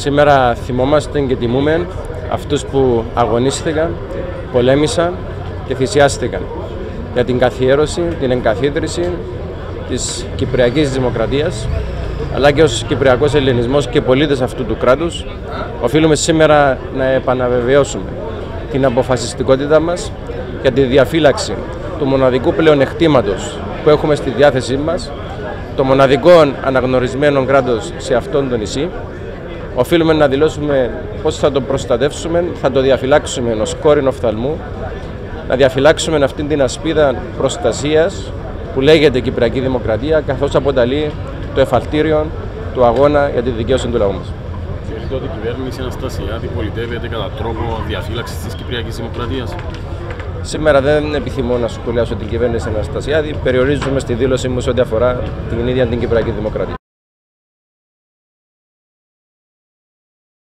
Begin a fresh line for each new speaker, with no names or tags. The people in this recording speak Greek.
Σήμερα θυμόμαστε και τιμούμε αυτούς που αγωνίστηκαν, πολέμησαν και θυσιάστηκαν για την καθιέρωση, την εγκαθίδρυση της Κυπριακής Δημοκρατίας αλλά και ως Κυπριακός Ελληνισμός και πολίτες αυτού του κράτους οφείλουμε σήμερα να επαναβεβαιώσουμε την αποφασιστικότητα μας για τη διαφύλαξη του μοναδικού πλεονεκτήματος που έχουμε στη διάθεσή μας, το μοναδικό αναγνωρισμένο κράτος σε αυτόν τον νησί. Οφείλουμε να δηλώσουμε πώς θα το προστατεύσουμε, θα το διαφυλάξουμε ως κόρην οφθαλμού, να διαφυλάξουμε αυτήν την ασπίδα προστασίας που λέγεται Κυπριακή Δημοκρατία, καθώς αποτελεί το εφαλτήριο του αγώνα για τη δικαίωση του λαού μας.
Θεωρείτε ότι η κυβέρνηση Αναστασιάδη πολιτεύεται κατά τρόπο διαφύλαξης της Κυπριακής Δημοκρατίας;
Σήμερα δεν επιθυμώ να σχολιάσω την κυβέρνηση Αναστασιάδη. Περιορίζομαι στη δήλωσή μου σε ό,τι αφορά την ίδια την Κυπριακή Δημοκρατία.